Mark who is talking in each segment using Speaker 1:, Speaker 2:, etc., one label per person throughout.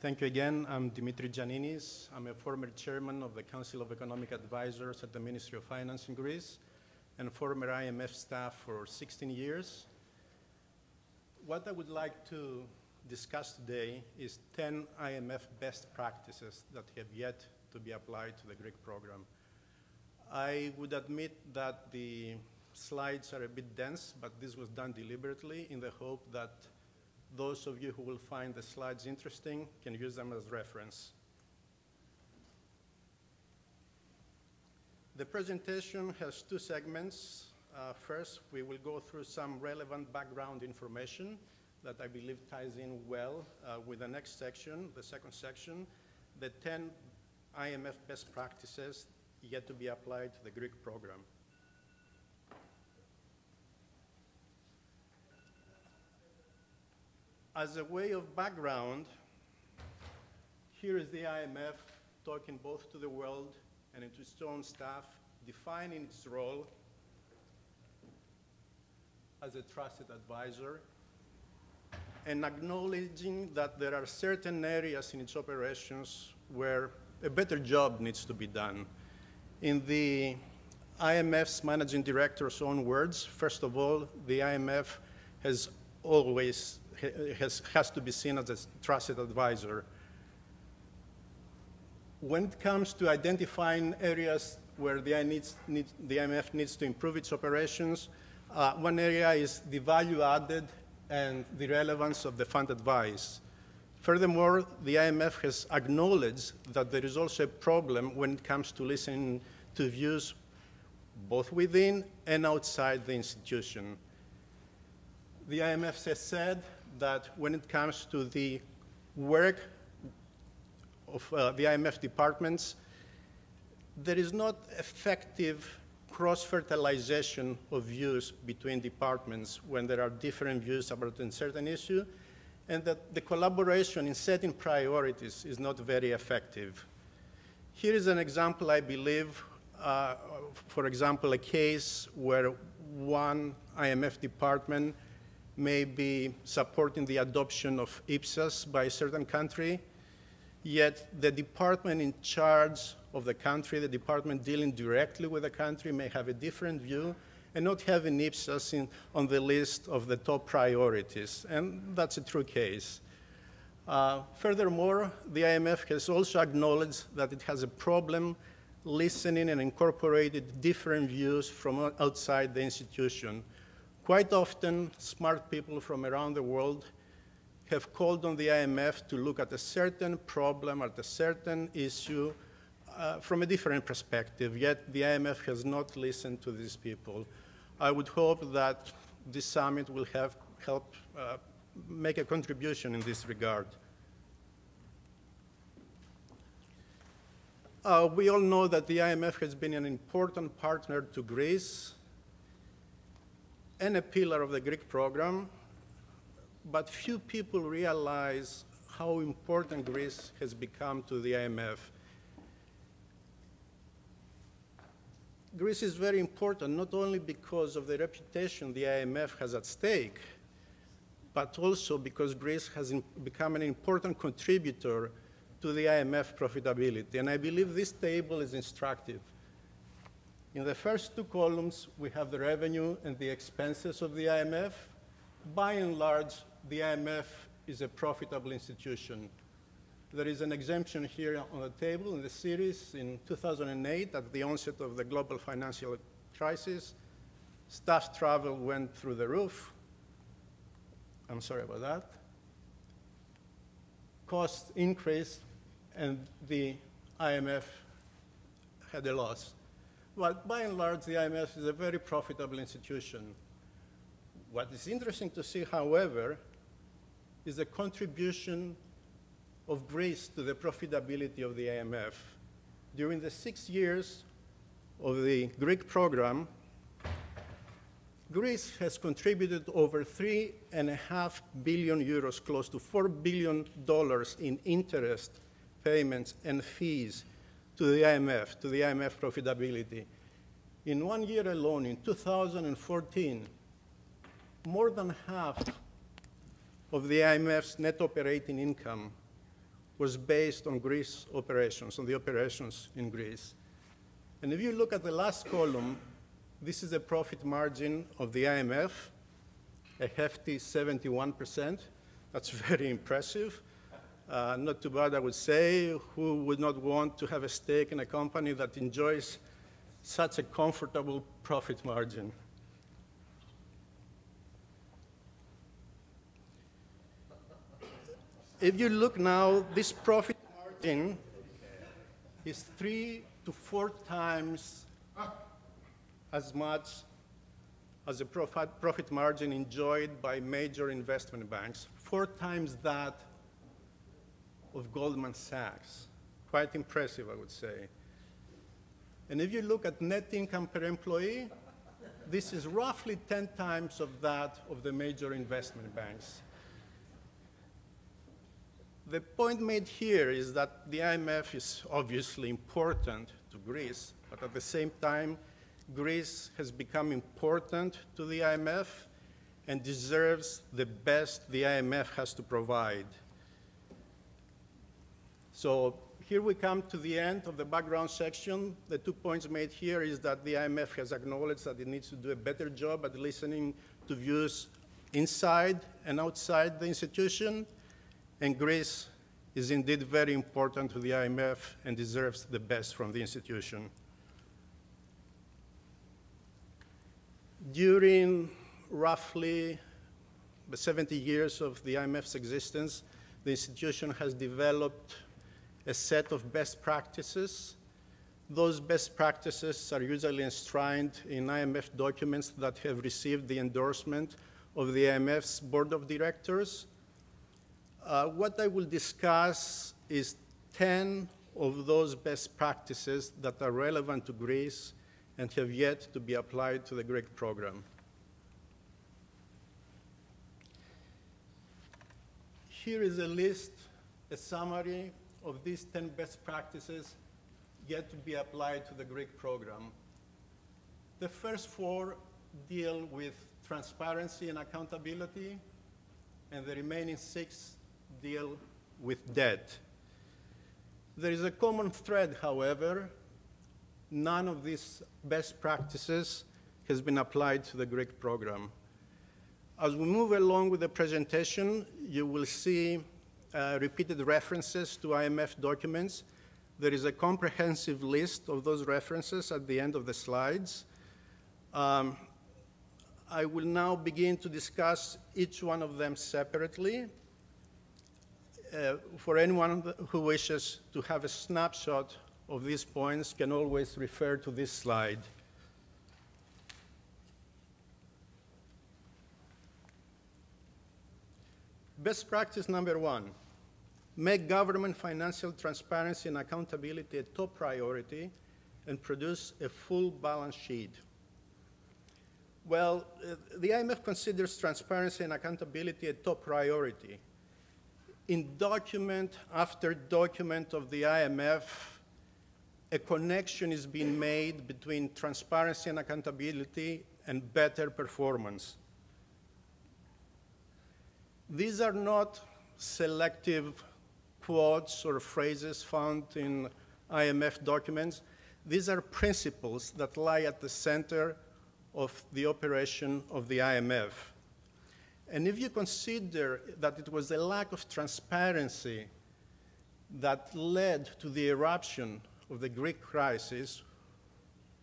Speaker 1: Thank you again. I'm Dimitri Tzanninis. I'm a former chairman of the Council of Economic Advisors at the Ministry of Finance in Greece and former IMF staff for 16 years. What I would like to discuss today is 10 IMF best practices that have yet to be applied to the Greek program. I would admit that the slides are a bit dense, but this was done deliberately in the hope that those of you who will find the slides interesting can use them as reference. The presentation has two segments. Uh, first, we will go through some relevant background information that I believe ties in well uh, with the next section, the second section, the 10 IMF best practices yet to be applied to the Greek program. As a way of background, here is the IMF talking both to the world and to its own staff, defining its role as a trusted advisor, and acknowledging that there are certain areas in its operations where a better job needs to be done. In the IMF's managing director's own words, first of all, the IMF has always has, has to be seen as a trusted advisor. When it comes to identifying areas where the, needs, the IMF needs to improve its operations, uh, one area is the value added and the relevance of the fund advice. Furthermore, the IMF has acknowledged that there is also a problem when it comes to listening to views both within and outside the institution. The IMF has said that when it comes to the work of uh, the IMF departments, there is not effective cross-fertilization of views between departments when there are different views about a certain issue, and that the collaboration in setting priorities is not very effective. Here is an example, I believe, uh, for example, a case where one IMF department may be supporting the adoption of IPSAS by a certain country, yet the department in charge of the country, the department dealing directly with the country, may have a different view and not having IPSAS in, on the list of the top priorities. And that's a true case. Uh, furthermore, the IMF has also acknowledged that it has a problem listening and incorporating different views from outside the institution. Quite often, smart people from around the world have called on the IMF to look at a certain problem, at a certain issue, uh, from a different perspective, yet the IMF has not listened to these people. I would hope that this summit will have, help uh, make a contribution in this regard. Uh, we all know that the IMF has been an important partner to Greece and a pillar of the Greek program, but few people realize how important Greece has become to the IMF. Greece is very important not only because of the reputation the IMF has at stake, but also because Greece has become an important contributor to the IMF profitability. And I believe this table is instructive. In the first two columns, we have the revenue and the expenses of the IMF. By and large, the IMF is a profitable institution. There is an exemption here on the table in the series in 2008 at the onset of the global financial crisis. Staff travel went through the roof. I'm sorry about that. Costs increased, and the IMF had a loss. But by and large, the IMF is a very profitable institution. What is interesting to see, however, is the contribution of Greece to the profitability of the IMF. During the six years of the Greek program, Greece has contributed over three and a half billion euros, close to four billion dollars in interest payments and fees to the IMF, to the IMF profitability. In one year alone, in 2014, more than half of the IMF's net operating income was based on Greece operations, on the operations in Greece. And if you look at the last column, this is the profit margin of the IMF, a hefty 71%. That's very impressive. Uh, not too bad, I would say. Who would not want to have a stake in a company that enjoys such a comfortable profit margin? If you look now, this profit margin is three to four times as much as the profit, profit margin enjoyed by major investment banks, four times that of Goldman Sachs. Quite impressive, I would say. And if you look at net income per employee, this is roughly 10 times of that of the major investment banks. The point made here is that the IMF is obviously important to Greece, but at the same time, Greece has become important to the IMF and deserves the best the IMF has to provide. So here we come to the end of the background section. The two points made here is that the IMF has acknowledged that it needs to do a better job at listening to views inside and outside the institution, and Greece is indeed very important to the IMF and deserves the best from the institution. During roughly the 70 years of the IMF's existence, the institution has developed a set of best practices. Those best practices are usually enshrined in IMF documents that have received the endorsement of the IMF's board of directors uh, what I will discuss is 10 of those best practices that are relevant to Greece and have yet to be applied to the Greek program. Here is a list, a summary of these 10 best practices yet to be applied to the Greek program. The first four deal with transparency and accountability, and the remaining six deal with debt. There is a common thread, however. None of these best practices has been applied to the Greek program. As we move along with the presentation, you will see uh, repeated references to IMF documents. There is a comprehensive list of those references at the end of the slides. Um, I will now begin to discuss each one of them separately uh, for anyone who wishes to have a snapshot of these points can always refer to this slide. Best practice number one, make government financial transparency and accountability a top priority and produce a full balance sheet. Well, the IMF considers transparency and accountability a top priority in document after document of the IMF, a connection is being made between transparency and accountability and better performance. These are not selective quotes or phrases found in IMF documents. These are principles that lie at the center of the operation of the IMF. And if you consider that it was a lack of transparency that led to the eruption of the Greek crisis,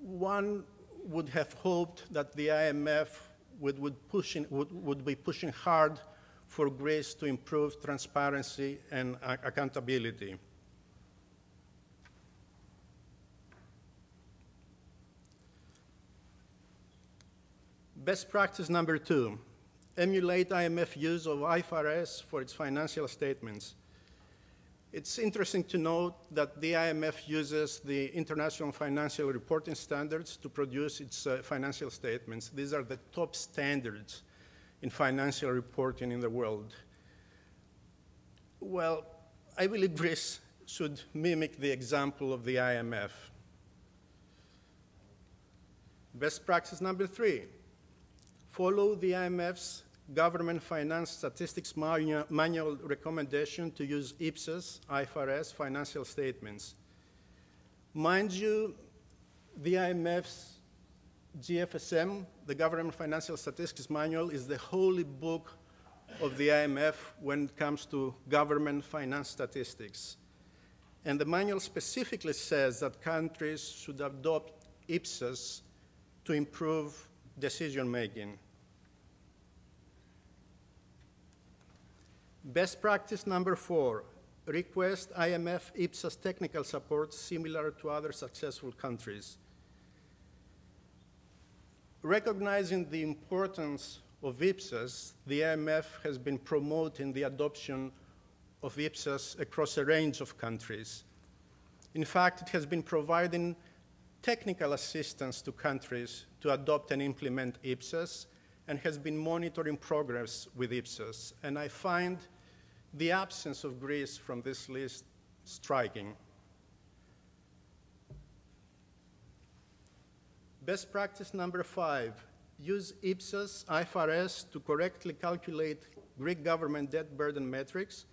Speaker 1: one would have hoped that the IMF would, would, in, would, would be pushing hard for Greece to improve transparency and accountability. Best practice number two, emulate IMF use of IFRS for its financial statements. It's interesting to note that the IMF uses the International Financial Reporting Standards to produce its uh, financial statements. These are the top standards in financial reporting in the world. Well, I believe Greece should mimic the example of the IMF. Best practice number three, follow the IMF's government finance statistics manual, recommendation to use IPSAS, IFRS, financial statements. Mind you, the IMF's GFSM, the Government Financial Statistics Manual, is the holy book of the IMF when it comes to government finance statistics. And the manual specifically says that countries should adopt IPSAS to improve decision making. Best practice number four, request IMF IPSAS technical support similar to other successful countries. Recognizing the importance of IPSAS, the IMF has been promoting the adoption of IPSAS across a range of countries. In fact, it has been providing technical assistance to countries to adopt and implement IPSAS and has been monitoring progress with IPSAS. And I find the absence of Greece from this list striking. Best practice number five, use IPSAS IFRS to correctly calculate Greek government debt burden metrics,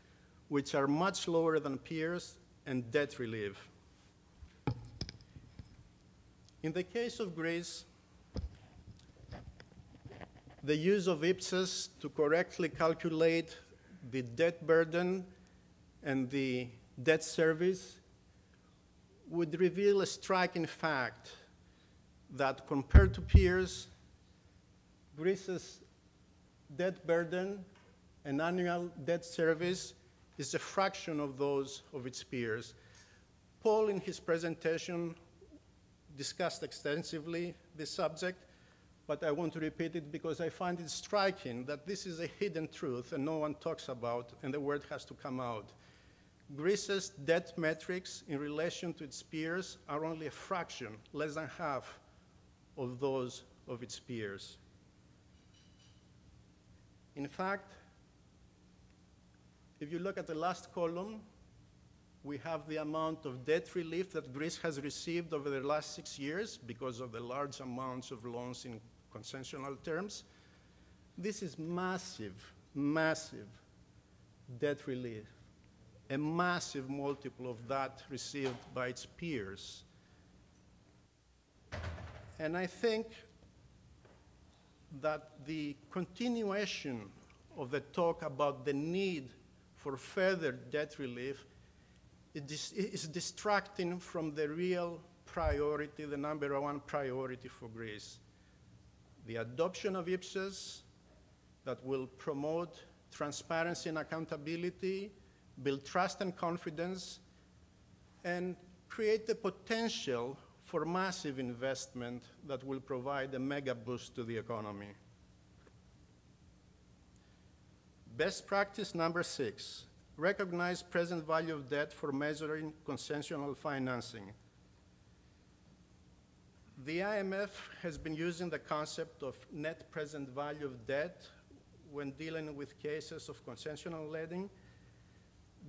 Speaker 1: which are much lower than peers, and debt relief. In the case of Greece, the use of IPSAS to correctly calculate the debt burden and the debt service would reveal a striking fact that compared to peers, Greece's debt burden and annual debt service is a fraction of those of its peers. Paul, in his presentation, discussed extensively this subject, but I want to repeat it because I find it striking that this is a hidden truth and no one talks about, and the word has to come out. Greece's debt metrics in relation to its peers are only a fraction, less than half, of those of its peers. In fact, if you look at the last column, we have the amount of debt relief that Greece has received over the last six years because of the large amounts of loans in concessional terms. This is massive, massive debt relief, a massive multiple of that received by its peers. And I think that the continuation of the talk about the need for further debt relief is distracting from the real priority, the number one priority for Greece. The adoption of IPSAS that will promote transparency and accountability, build trust and confidence, and create the potential for massive investment that will provide a mega boost to the economy. Best practice number six, recognize present value of debt for measuring concessional financing. The IMF has been using the concept of net present value of debt when dealing with cases of concessional lending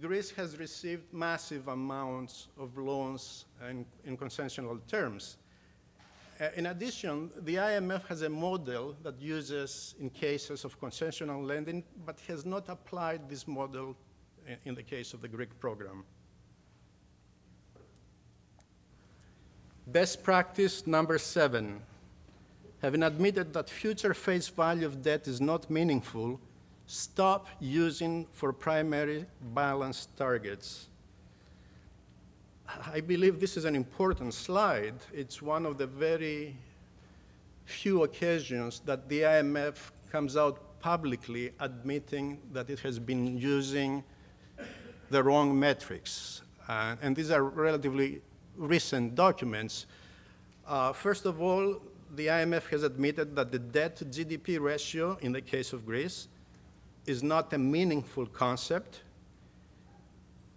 Speaker 1: Greece has received massive amounts of loans in, in concessional terms. Uh, in addition, the IMF has a model that uses in cases of concessional lending, but has not applied this model in, in the case of the Greek program. Best practice number seven. Having admitted that future face value of debt is not meaningful, stop using for primary balance targets. I believe this is an important slide. It's one of the very few occasions that the IMF comes out publicly admitting that it has been using the wrong metrics. Uh, and these are relatively recent documents. Uh, first of all, the IMF has admitted that the debt to GDP ratio in the case of Greece is not a meaningful concept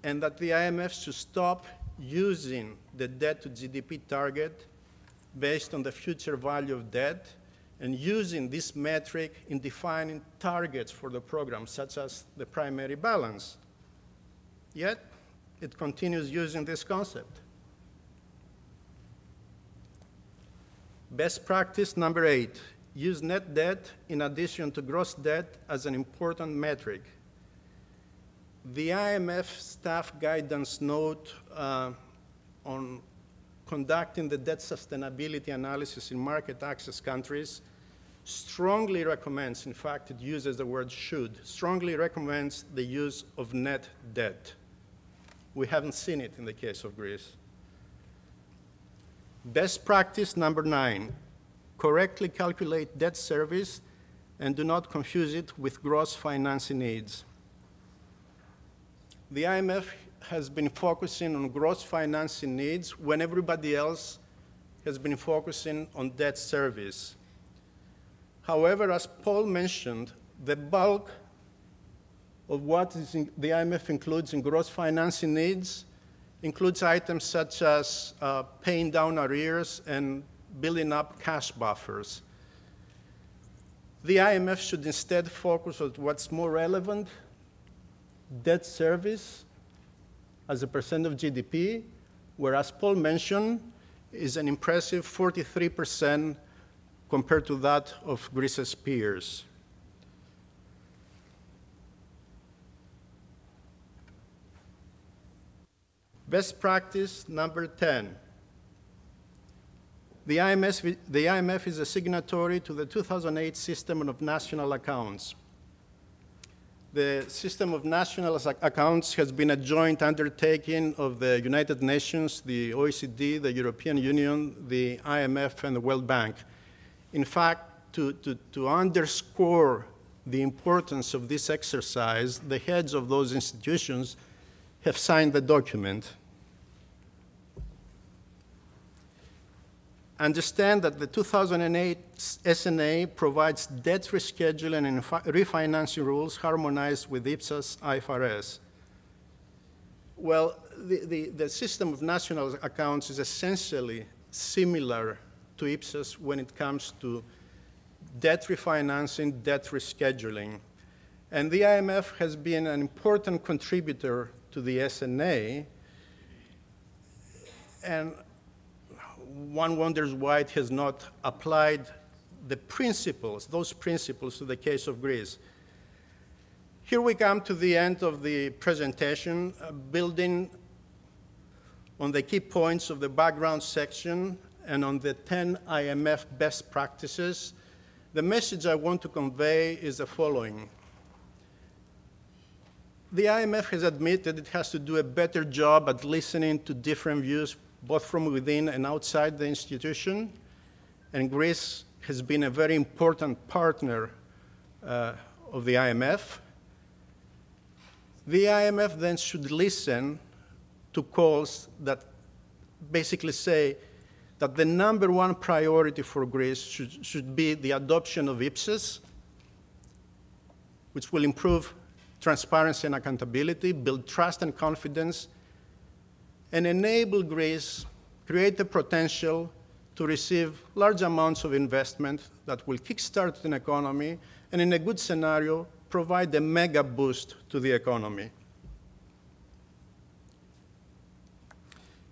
Speaker 1: and that the IMF should stop using the debt to GDP target based on the future value of debt and using this metric in defining targets for the program, such as the primary balance. Yet, it continues using this concept. Best practice number eight, use net debt in addition to gross debt as an important metric. The IMF staff guidance note uh, on conducting the debt sustainability analysis in market access countries strongly recommends, in fact, it uses the word should, strongly recommends the use of net debt. We haven't seen it in the case of Greece. Best practice number nine, correctly calculate debt service and do not confuse it with gross financing needs. The IMF has been focusing on gross financing needs when everybody else has been focusing on debt service. However, as Paul mentioned, the bulk of what in, the IMF includes in gross financing needs includes items such as uh, paying down arrears and building up cash buffers. The IMF should instead focus on what's more relevant, debt service as a percent of GDP, whereas Paul mentioned is an impressive 43% compared to that of Greece's peers. Best practice number 10. The IMF, the IMF is a signatory to the 2008 System of National Accounts. The System of National Accounts has been a joint undertaking of the United Nations, the OECD, the European Union, the IMF, and the World Bank. In fact, to, to, to underscore the importance of this exercise, the heads of those institutions have signed the document. Understand that the 2008 SNA provides debt rescheduling and refinancing rules harmonized with IPSAS IFRS. Well, the, the, the system of national accounts is essentially similar to IPSAS when it comes to debt refinancing, debt rescheduling. And the IMF has been an important contributor to the SNA. And one wonders why it has not applied the principles, those principles, to the case of Greece. Here we come to the end of the presentation, uh, building on the key points of the background section and on the 10 IMF best practices, the message I want to convey is the following. The IMF has admitted it has to do a better job at listening to different views, both from within and outside the institution, and Greece has been a very important partner uh, of the IMF. The IMF then should listen to calls that basically say, that the number one priority for Greece should, should be the adoption of IPSAS, which will improve transparency and accountability, build trust and confidence, and enable Greece, create the potential to receive large amounts of investment that will kickstart an economy and, in a good scenario, provide a mega boost to the economy.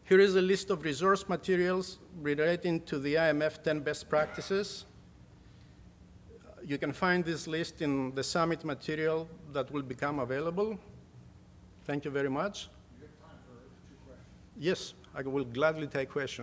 Speaker 1: Here is a list of resource materials relating to the IMF 10 best practices. You can find this list in the summit material that will become available. Thank you very much.
Speaker 2: You have time for two questions.
Speaker 1: Yes, I will gladly take questions.